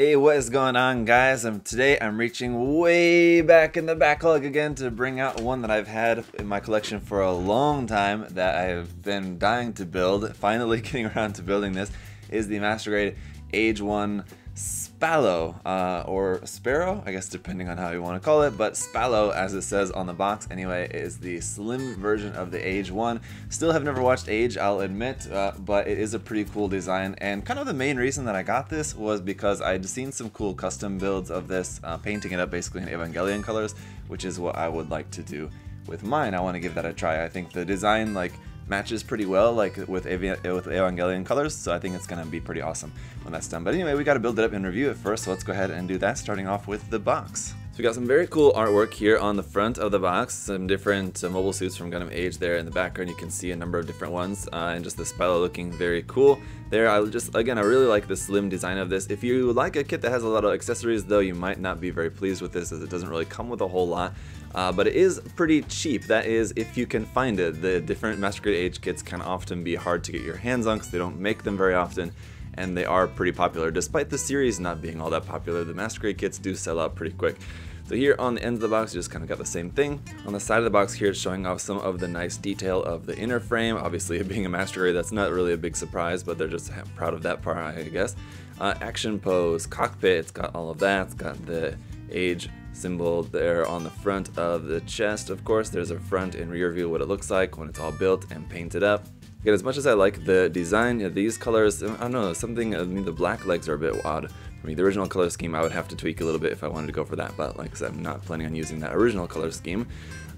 Hey, what is going on guys? Um, today I'm reaching way back in the backlog again to bring out one that I've had in my collection for a long time that I've been dying to build. Finally getting around to building this is the Master Grade Age 1 Spallow, uh, or Sparrow, I guess depending on how you want to call it, but Spallow, as it says on the box anyway, is the slim version of the Age 1. Still have never watched Age, I'll admit, uh, but it is a pretty cool design, and kind of the main reason that I got this was because I'd seen some cool custom builds of this, uh, painting it up basically in Evangelion colors, which is what I would like to do with mine. I want to give that a try. I think the design, like, matches pretty well like with, Ev with Evangelion colors, so I think it's going to be pretty awesome when that's done. But anyway, we got to build it up and review it first, so let's go ahead and do that, starting off with the box. We got some very cool artwork here on the front of the box, some different uh, mobile suits from Gundam Age there in the background. You can see a number of different ones, uh, and just the Spallow looking very cool. There, I just, again, I really like the slim design of this. If you like a kit that has a lot of accessories, though, you might not be very pleased with this as it doesn't really come with a whole lot. Uh, but it is pretty cheap. That is, if you can find it. The different Master Grade Age kits can often be hard to get your hands on because they don't make them very often, and they are pretty popular. Despite the series not being all that popular, the Master Grade kits do sell out pretty quick. So here on the ends of the box, you just kind of got the same thing. On the side of the box here, it's showing off some of the nice detail of the inner frame. Obviously, being a Master Grade, that's not really a big surprise, but they're just proud of that part, I guess. Uh, action pose, cockpit, it's got all of that. It's got the age symbol there on the front of the chest. Of course, there's a front and rear view of what it looks like when it's all built and painted up. Again, as much as I like the design, of these colors, I don't know, something, I mean, the black legs are a bit odd for me. The original color scheme I would have to tweak a little bit if I wanted to go for that, but like I said, I'm not planning on using that original color scheme.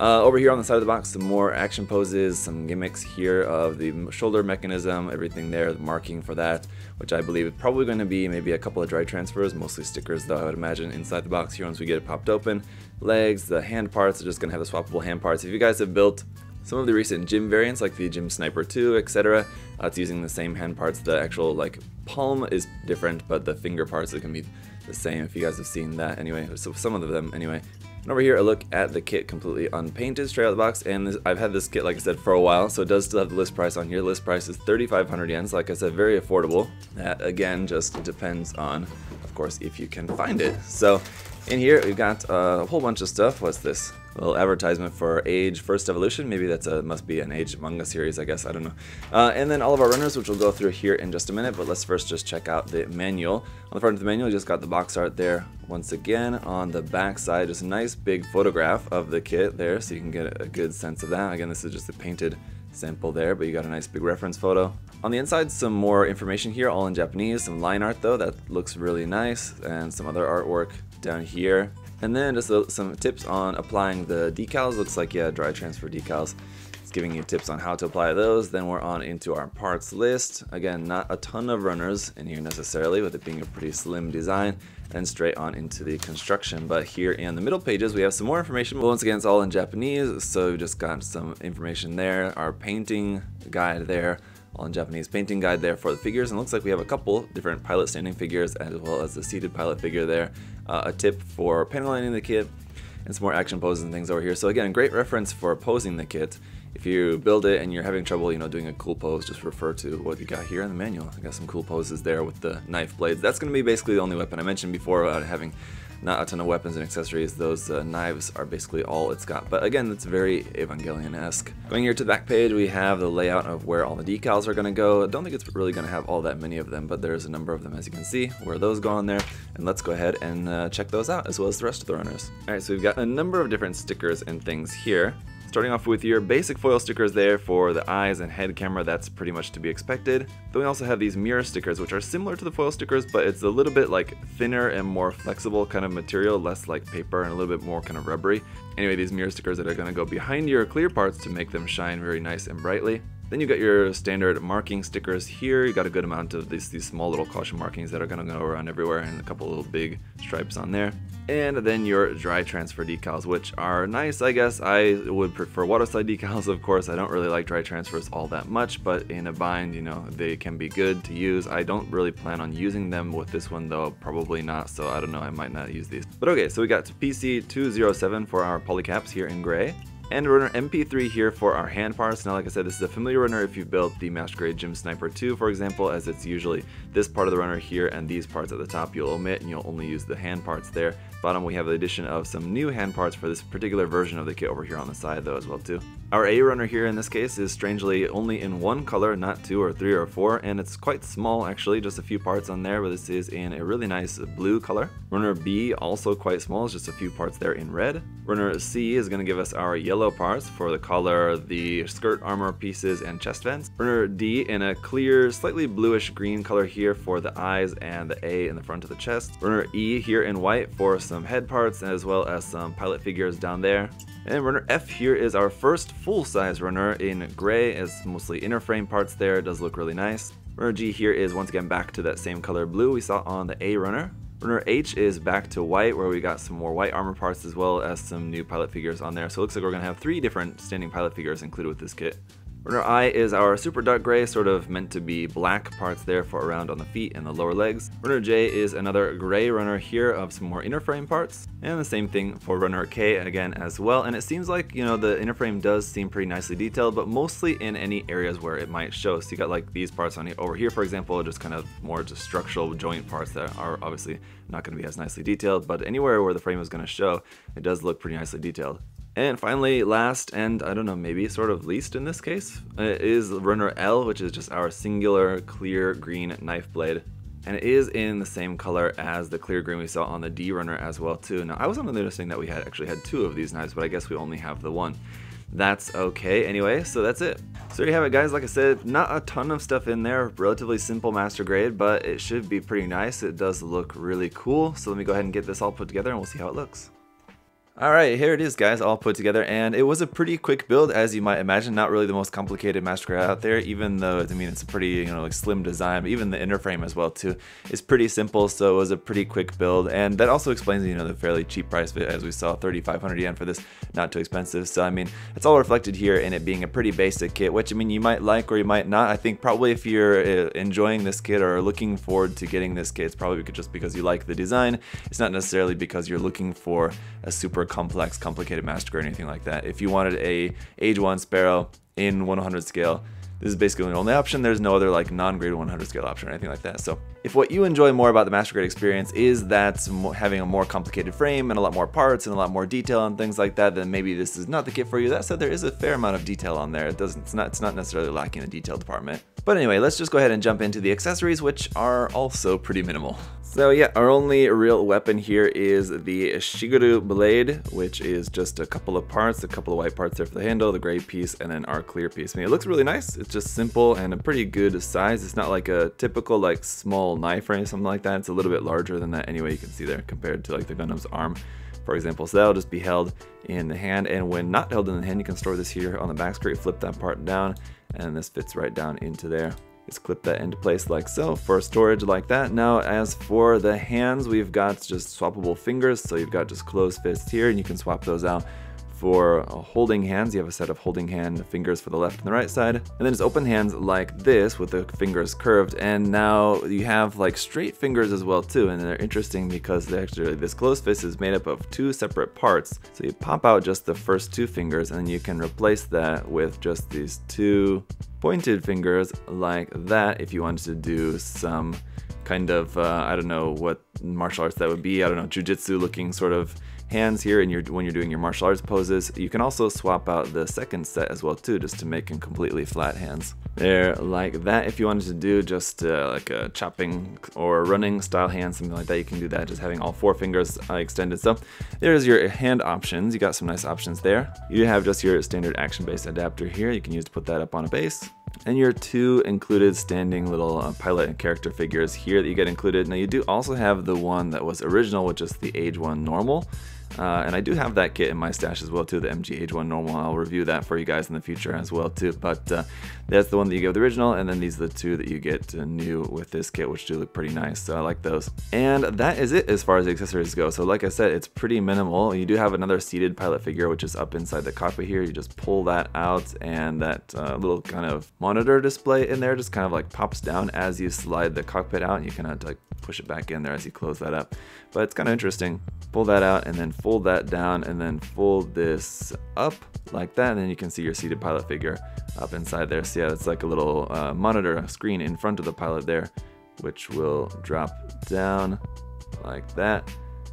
Uh, over here on the side of the box, some more action poses, some gimmicks here of the shoulder mechanism, everything there, the marking for that, which I believe is probably going to be maybe a couple of dry transfers, mostly stickers though I would imagine inside the box here once we get it popped open. Legs, the hand parts are just going to have the swappable hand parts. If you guys have built some of the recent GM variants like the GM Sniper 2, etc. Uh, it's using the same hand parts. The actual like palm is different, but the finger parts it can be the same if you guys have seen that anyway. So some of them anyway. And over here, a look at the kit completely unpainted straight out of the box. And this, I've had this kit, like I said, for a while, so it does still have the list price on here. List price is 3,500 yen, so like I said, very affordable. That, again, just depends on, of course, if you can find it. So in here, we've got a whole bunch of stuff. What's this? A little advertisement for Age First Evolution. Maybe that's a must be an Age manga series, I guess. I don't know. Uh, and then all of our runners, which we'll go through here in just a minute. But let's first just check out the manual. On the front of the manual, you just got the box art there. Once again, on the back side, just a nice big photograph of the kit there, so you can get a good sense of that. Again, this is just a painted sample there, but you got a nice big reference photo. On the inside, some more information here, all in Japanese. Some line art though, that looks really nice, and some other artwork down here. And then just some tips on applying the decals. Looks like, yeah, dry transfer decals. It's giving you tips on how to apply those. Then we're on into our parts list. Again, not a ton of runners in here necessarily, with it being a pretty slim design. And straight on into the construction. But here in the middle pages, we have some more information. But once again, it's all in Japanese, so just got some information there. Our painting guide there all in Japanese painting guide there for the figures. And looks like we have a couple different pilot standing figures as well as the seated pilot figure there. Uh, a tip for paneling the kit and some more action poses and things over here. So again, great reference for posing the kit. If you build it and you're having trouble, you know, doing a cool pose, just refer to what you got here in the manual. I got some cool poses there with the knife blades. That's going to be basically the only weapon I mentioned before about having not a ton of weapons and accessories. Those uh, knives are basically all it's got. But again, it's very Evangelion-esque. Going here to the back page, we have the layout of where all the decals are going to go. I don't think it's really going to have all that many of them, but there's a number of them as you can see, where those go on there. And let's go ahead and uh, check those out, as well as the rest of the runners. Alright, so we've got a number of different stickers and things here. Starting off with your basic foil stickers there for the eyes and head camera, that's pretty much to be expected. Then we also have these mirror stickers, which are similar to the foil stickers, but it's a little bit like thinner and more flexible kind of material, less like paper and a little bit more kind of rubbery. Anyway, these mirror stickers that are going to go behind your clear parts to make them shine very nice and brightly. Then you got your standard marking stickers here. You got a good amount of these, these small little caution markings that are to go around everywhere and a couple little big stripes on there. And then your dry transfer decals, which are nice, I guess. I would prefer waterslide decals, of course. I don't really like dry transfers all that much, but in a bind, you know, they can be good to use. I don't really plan on using them with this one though, probably not, so I don't know, I might not use these. But okay, so we got PC207 for our polycaps here in gray. And runner MP3 here for our hand parts. Now, like I said, this is a familiar runner if you've built the Master Grade GM Sniper 2, for example, as it's usually this part of the runner here and these parts at the top you'll omit and you'll only use the hand parts there. Bottom we have the addition of some new hand parts for this particular version of the kit over here on the side though as well too. Our A runner here in this case is strangely only in one color, not two or three or four, and it's quite small actually, just a few parts on there, but this is in a really nice blue color. Runner B also quite small, it's just a few parts there in red. Runner C is going to give us our yellow parts for the collar, the skirt armor pieces, and chest vents. Runner D in a clear, slightly bluish green color here for the eyes and the A in the front of the chest. Runner E here in white for some head parts as well as some pilot figures down there. And runner F here is our first full-size runner in gray, it's mostly inner frame parts there, it does look really nice. Runner G here is once again back to that same color blue we saw on the A runner. Runner H is back to white where we got some more white armor parts as well as some new pilot figures on there. So it looks like we're going to have three different standing pilot figures included with this kit. Runner I is our super dark gray, sort of meant to be black parts there for around on the feet and the lower legs. Runner J is another gray runner here of some more inner frame parts. And the same thing for runner K again as well. And it seems like, you know, the inner frame does seem pretty nicely detailed, but mostly in any areas where it might show. So you got like these parts on here. over here, for example, just kind of more just structural joint parts that are obviously not going to be as nicely detailed, but anywhere where the frame is going to show, it does look pretty nicely detailed. And finally, last and I don't know, maybe sort of least in this case, uh, is runner L, which is just our singular clear green knife blade. And it is in the same color as the clear green we saw on the D runner as well too. Now I was under noticing that we had actually had two of these knives, but I guess we only have the one. That's okay anyway, so that's it. So there you have it guys, like I said, not a ton of stuff in there, relatively simple master grade, but it should be pretty nice. It does look really cool. So let me go ahead and get this all put together and we'll see how it looks. Alright, here it is guys, all put together, and it was a pretty quick build as you might imagine, not really the most complicated master grade out there, even though, I mean, it's a pretty, you know, like slim design, but even the inner frame as well too is pretty simple, so it was a pretty quick build, and that also explains, you know, the fairly cheap price of it, as we saw, 3500 yen for this, not too expensive, so I mean, it's all reflected here in it being a pretty basic kit, which I mean, you might like or you might not, I think probably if you're uh, enjoying this kit or looking forward to getting this kit, it's probably just because you like the design, it's not necessarily because you're looking for a super complex, complicated master or anything like that. If you wanted a age 1 Sparrow in 100 scale, this is basically the only option. There's no other like non-grade 100 scale option or anything like that. So if what you enjoy more about the Master Grade experience is that having a more complicated frame and a lot more parts and a lot more detail and things like that, then maybe this is not the kit for you. That said, there is a fair amount of detail on there. It doesn't, it's not, it's not necessarily lacking in the detail department. But anyway, let's just go ahead and jump into the accessories, which are also pretty minimal. So yeah, our only real weapon here is the Shiguru blade, which is just a couple of parts, a couple of white parts there for the handle, the gray piece, and then our clear piece. I mean, it looks really nice. It's just simple and a pretty good size. It's not like a typical like small knife or something like that. It's a little bit larger than that anyway, you can see there compared to like the Gundam's arm for example. So that'll just be held in the hand, and when not held in the hand, you can store this here on the back straight, flip that part down, and this fits right down into there. Just clip that into place like so for storage like that. Now as for the hands, we've got just swappable fingers. So you've got just closed fists here and you can swap those out for holding hands, you have a set of holding hand fingers for the left and the right side. And then it's open hands like this with the fingers curved. And now you have like straight fingers as well too. And they're interesting because they actually this closed fist is made up of two separate parts. So you pop out just the first two fingers and you can replace that with just these two pointed fingers like that if you wanted to do some kind of, uh, I don't know what martial arts that would be, I don't know, jujitsu looking sort of hands here and you're, when you're doing your martial arts poses. You can also swap out the second set as well too, just to make them completely flat hands. There, like that. If you wanted to do just uh, like a chopping or running style hand, something like that, you can do that just having all four fingers uh, extended. So there's your hand options. You got some nice options there. You have just your standard action-based adapter here. You can use to put that up on a base and your two included standing little uh, pilot and character figures here that you get included. Now you do also have the one that was original, which is the age one normal. Uh, and I do have that kit in my stash as well too, the MG Age 1 normal. I'll review that for you guys in the future as well too. But uh, that's the one that you get the original, and then these are the two that you get uh, new with this kit, which do look pretty nice. So I like those. And that is it as far as the accessories go. So like I said, it's pretty minimal. You do have another seated pilot figure, which is up inside the cockpit here. You just pull that out, and that uh, little kind of monitor display in there just kind of like pops down as you slide the cockpit out, and you kind of like push it back in there as you close that up. But it's kind of interesting. Pull that out and then fold that down and then fold this up like that. And then you can see your seated pilot figure up inside there. So yeah, it's like a little uh, monitor screen in front of the pilot there, which will drop down like that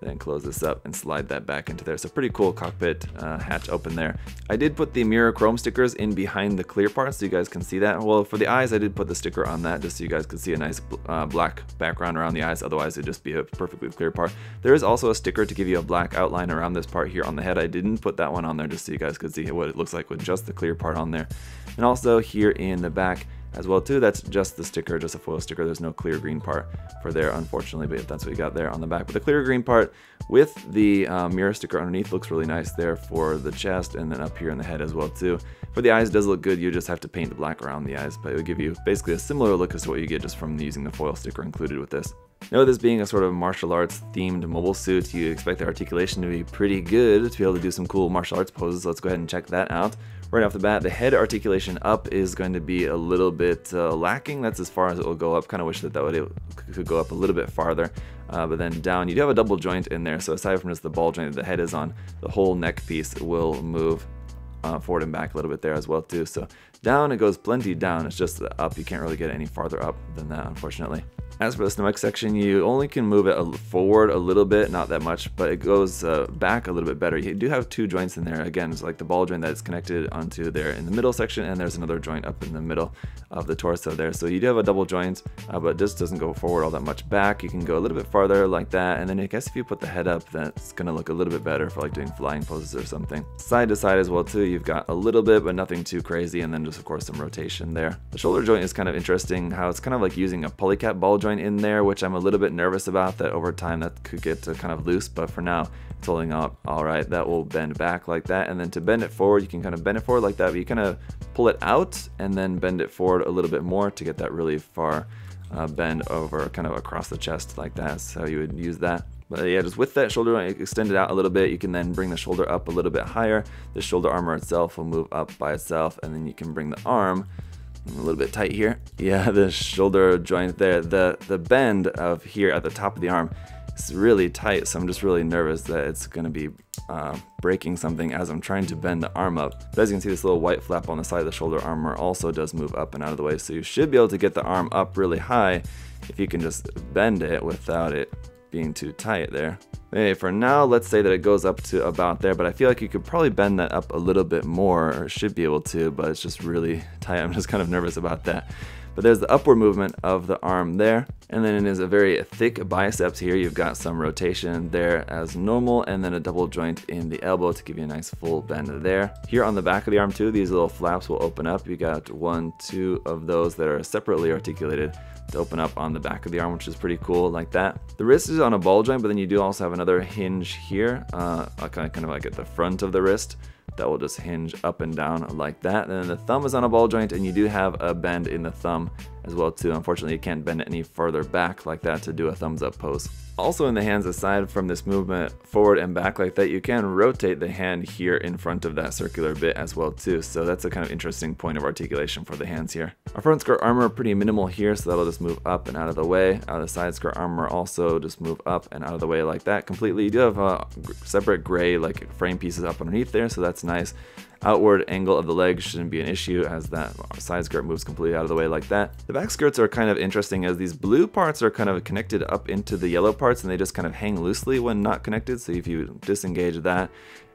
then close this up and slide that back into there. So pretty cool cockpit uh, hatch open there. I did put the mirror chrome stickers in behind the clear part so you guys can see that. Well, for the eyes, I did put the sticker on that just so you guys can see a nice uh, black background around the eyes. Otherwise, it'd just be a perfectly clear part. There is also a sticker to give you a black outline around this part here on the head. I didn't put that one on there just so you guys could see what it looks like with just the clear part on there. And also here in the back, as well too. That's just the sticker, just a foil sticker. There's no clear green part for there, unfortunately, but that's what you got there on the back. But the clear green part with the um, mirror sticker underneath looks really nice there for the chest and then up here in the head as well too. For the eyes, does look good. You just have to paint the black around the eyes, but it would give you basically a similar look as to what you get just from using the foil sticker included with this. Now this being a sort of martial arts themed mobile suit, you expect the articulation to be pretty good to be able to do some cool martial arts poses. Let's go ahead and check that out. Right off the bat, the head articulation up is going to be a little bit uh, lacking. That's as far as it will go up. Kind of wish that that would it could go up a little bit farther. Uh, but then down, you do have a double joint in there. So aside from just the ball joint that the head is on, the whole neck piece will move uh, forward and back a little bit there as well too. So down, it goes plenty down. It's just up. You can't really get any farther up than that, unfortunately. As for the stomach section, you only can move it forward a little bit, not that much, but it goes uh, back a little bit better. You do have two joints in there. Again, it's like the ball joint that is connected onto there in the middle section, and there's another joint up in the middle of the torso there. So you do have a double joint, uh, but this doesn't go forward all that much back. You can go a little bit farther like that, and then I guess if you put the head up, that's gonna look a little bit better for like doing flying poses or something. Side to side as well too, you've got a little bit, but nothing too crazy, and then just of course some rotation there. The shoulder joint is kind of interesting, how it's kind of like using a polycap ball joint in there, which I'm a little bit nervous about that over time that could get kind of loose, but for now it's holding up all right. That will bend back like that. And then to bend it forward, you can kind of bend it forward like that, but you kind of pull it out and then bend it forward a little bit more to get that really far uh, bend over kind of across the chest like that. So you would use that. But yeah, just with that shoulder extended out a little bit, you can then bring the shoulder up a little bit higher. The shoulder armor itself will move up by itself, and then you can bring the arm a little bit tight here. Yeah, the shoulder joint there, the, the bend of here at the top of the arm is really tight, so I'm just really nervous that it's gonna be uh, breaking something as I'm trying to bend the arm up. But as you can see, this little white flap on the side of the shoulder armor also does move up and out of the way, so you should be able to get the arm up really high if you can just bend it without it being too tight there. Hey, for now, let's say that it goes up to about there, but I feel like you could probably bend that up a little bit more, or should be able to, but it's just really tight. I'm just kind of nervous about that. But there's the upward movement of the arm there. And then it is a very thick biceps here. You've got some rotation there as normal and then a double joint in the elbow to give you a nice full bend there. Here on the back of the arm too, these little flaps will open up. You got one, two of those that are separately articulated to open up on the back of the arm, which is pretty cool like that. The wrist is on a ball joint, but then you do also have another hinge here, uh, kind of, kind of like at the front of the wrist that will just hinge up and down like that. And then the thumb is on a ball joint and you do have a bend in the thumb as well too. Unfortunately, you can't bend it any further back like that to do a thumbs up pose. Also in the hands, aside from this movement forward and back like that, you can rotate the hand here in front of that circular bit as well too. So that's a kind of interesting point of articulation for the hands here. Our front skirt armor pretty minimal here, so that'll just move up and out of the way. The side skirt armor also just move up and out of the way like that completely. You do have uh, a separate gray like frame pieces up underneath there, so that's nice. Outward angle of the leg shouldn't be an issue as that side skirt moves completely out of the way like that. The back skirts are kind of interesting as these blue parts are kind of connected up into the yellow parts and they just kind of hang loosely when not connected. So if you disengage that,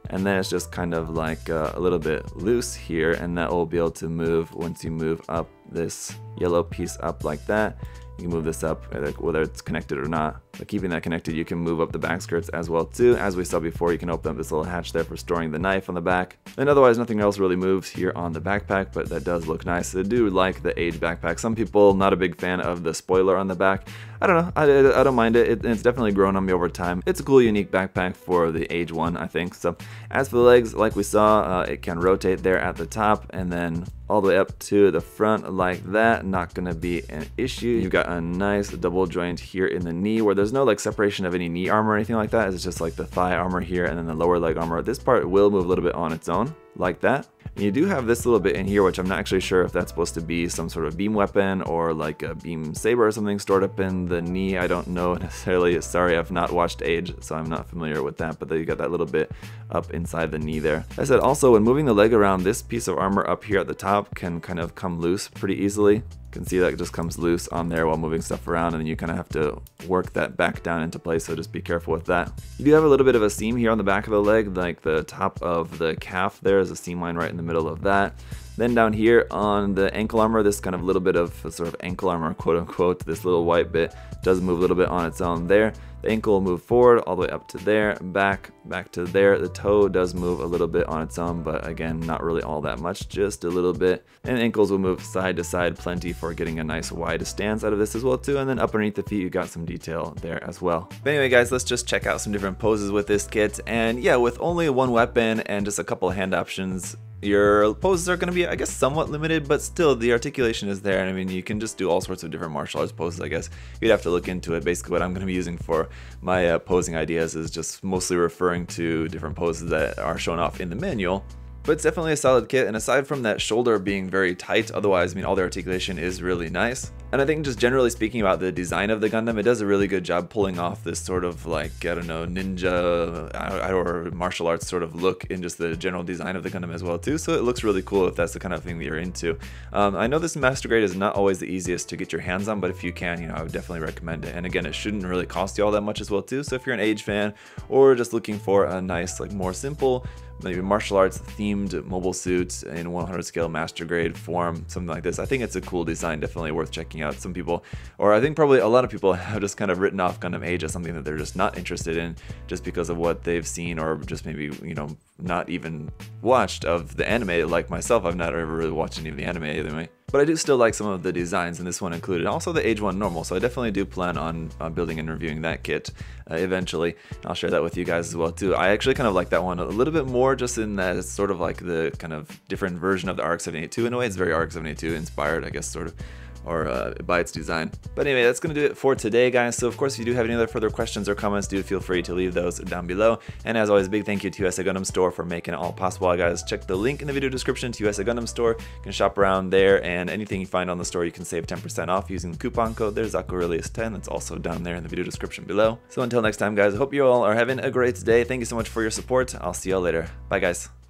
and then it's just kind of like uh, a little bit loose here and that will be able to move once you move up this yellow piece up like that you can move this up uh, whether it's connected or not. But keeping that connected, you can move up the back skirts as well too. As we saw before, you can open up this little hatch there for storing the knife on the back. And otherwise, nothing else really moves here on the backpack, but that does look nice. I do like the age backpack. Some people, not a big fan of the spoiler on the back. I don't know, I, I don't mind it. it. It's definitely grown on me over time. It's a cool, unique backpack for the age one, I think. So as for the legs, like we saw, uh, it can rotate there at the top and then all the way up to the front like that not gonna be an issue you've got a nice double joint here in the knee where there's no like separation of any knee armor or anything like that it's just like the thigh armor here and then the lower leg armor this part will move a little bit on its own like that And you do have this little bit in here, which I'm not actually sure if that's supposed to be some sort of beam weapon or like a beam saber or something stored up in the knee. I don't know necessarily. Sorry, I've not watched Age, so I'm not familiar with that, but you got that little bit up inside the knee there. I said also when moving the leg around, this piece of armor up here at the top can kind of come loose pretty easily. You can see that just comes loose on there while moving stuff around and then you kind of have to work that back down into place so just be careful with that. You do have a little bit of a seam here on the back of the leg like the top of the calf there is a seam line right in the middle of that. Then down here on the ankle armor, this kind of little bit of sort of ankle armor, quote unquote, this little white bit does move a little bit on its own there. The ankle will move forward all the way up to there, back, back to there. The toe does move a little bit on its own, but again, not really all that much, just a little bit. And ankles will move side to side plenty for getting a nice wide stance out of this as well too. And then up underneath the feet, you got some detail there as well. But anyway, guys, let's just check out some different poses with this kit. And yeah, with only one weapon and just a couple hand options, your poses are going to be, I guess, somewhat limited, but still the articulation is there. And I mean, you can just do all sorts of different martial arts poses, I guess. You'd have to look into it. Basically, what I'm going to be using for my uh, posing ideas is just mostly referring to different poses that are shown off in the manual but it's definitely a solid kit, and aside from that shoulder being very tight, otherwise, I mean, all the articulation is really nice. And I think just generally speaking about the design of the Gundam, it does a really good job pulling off this sort of like, I don't know, ninja or martial arts sort of look in just the general design of the Gundam as well too, so it looks really cool if that's the kind of thing that you're into. Um, I know this Master Grade is not always the easiest to get your hands on, but if you can, you know, I would definitely recommend it. And again, it shouldn't really cost you all that much as well too, so if you're an Age fan or just looking for a nice, like more simple, maybe martial arts themed mobile suits in 100 scale master grade form, something like this. I think it's a cool design, definitely worth checking out. Some people, or I think probably a lot of people have just kind of written off Gundam Age as something that they're just not interested in just because of what they've seen or just maybe, you know, not even watched of the anime like myself. I've not ever really watched any of the anime anyway. But I do still like some of the designs, and this one included. Also the Age 1 normal, so I definitely do plan on, on building and reviewing that kit uh, eventually. I'll share that with you guys as well too. I actually kind of like that one a little bit more just in that it's sort of like the kind of different version of the RX-78-2 in a way. It's very RX-78-2 inspired, I guess, sort of or uh, by its design. But anyway, that's going to do it for today, guys. So, of course, if you do have any other further questions or comments, do feel free to leave those down below. And as always, big thank you to USA Gundam Store for making it all possible, guys. Check the link in the video description to USA Gundam Store. You can shop around there, and anything you find on the store, you can save 10% off using the coupon code. ZakuAurelius10. That's also down there in the video description below. So until next time, guys, I hope you all are having a great day. Thank you so much for your support. I'll see y'all later. Bye, guys.